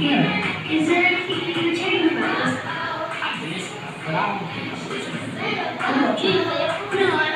Here, is there anything in your chamber for us? I did, but I don't think No,